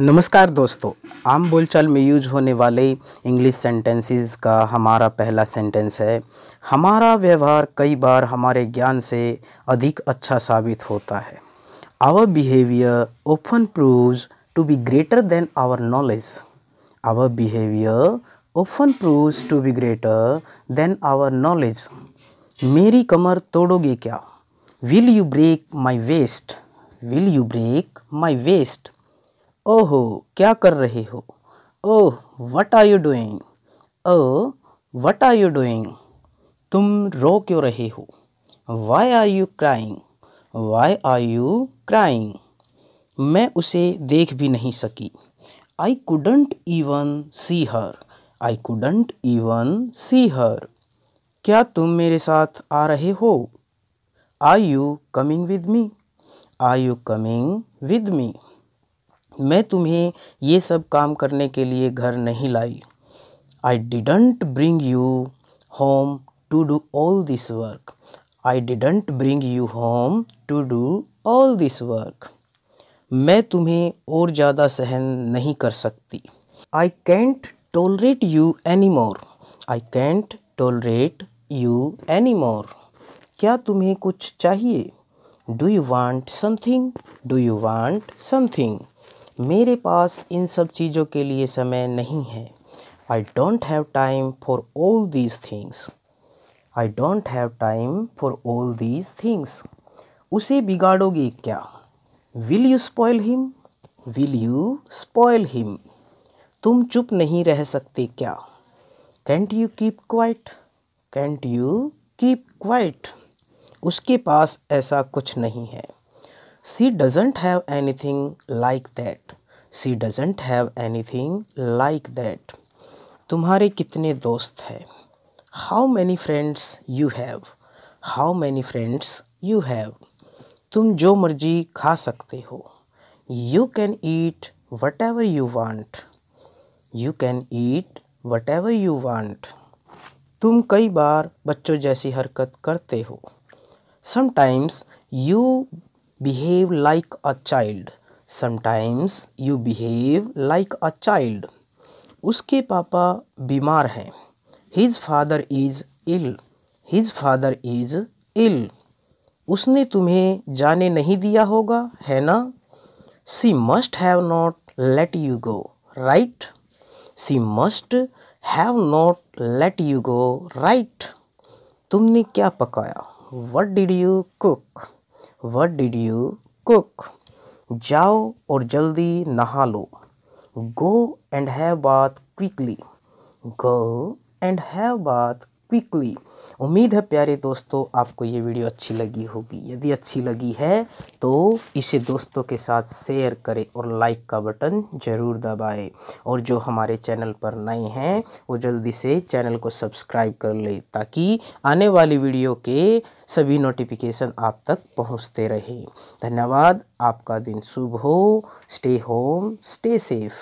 नमस्कार दोस्तों, आम बोलचाल में यूज़ होने वाले इंग्लिश सेंटेंसेस का हमारा पहला सेंटेंस है। हमारा व्यवहार कई बार हमारे ज्ञान से अधिक अच्छा साबित होता है। Our behaviour often proves to be greater than our knowledge our behaviour often proves to be greater than our knowledge मेरी कमर तोड़ोगे क्या? Will you break my waist will you break my waist ओहो, क्या कर रहे हो? ओह what are you doing oh what are you doing तुम रो क्यों रहे हो? Why are you crying why are you crying मैं उसे देख भी नहीं सकी। I couldn't even see her I couldn't even see her क्या तुम मेरे साथ आ रहे हो? Are you coming with me are you coming with me मैं तुम्हें ये सब काम करने के लिए घर नहीं लाई। I didn't bring you home to do all this work I didn't bring you home to do all this work मैं तुम्हें और ज़्यादा सहन नहीं कर सकती। I can't tolerate you any more I can't tolerate you any more क्या तुम्हें कुछ चाहिए? Do you want something do you want something मेरे पास इन सब चीज़ों के लिए समय नहीं है। I don't have time for all these things I don't have time for all these things उसे बिगाड़ोगे क्या? Will you spoil him will you spoil him तुम चुप नहीं रह सकते क्या? Can't you keep quiet can't you keep quiet उसके पास ऐसा कुछ नहीं है। Have anything like that she doesn't have anything like that तुम्हारे कितने दोस्त हैं? How many friends you have how many friends you have तुम जो मर्ज़ी खा सकते हो। You can eat whatever you want you can eat whatever you want तुम कई बार बच्चों जैसी हरकत करते हो। Sometimes you behave like a child sometimes you behave like a child उसके पापा बीमार हैं। His father is ill his father is ill उसने तुम्हें जाने नहीं दिया होगा, है ना? She must have not let you go right she must have not let you go right तुमने क्या पकाया? What did you cook what did you cook जाओ और जल्दी नहा लो। Go and have bath quickly go and have bath quickly उम्मीद है, प्यारे दोस्तों, आपको ये वीडियो अच्छी लगी होगी। यदि अच्छी लगी है तो इसे दोस्तों के साथ शेयर करें और लाइक का बटन ज़रूर दबाएँ। और जो हमारे चैनल पर नए हैं, वो जल्दी से चैनल को सब्सक्राइब कर ले, ताकि आने वाली वीडियो के सभी नोटिफिकेशन आप तक पहुँचते रहे। धन्यवाद। आपका दिन शुभ हो। Stay home stay safe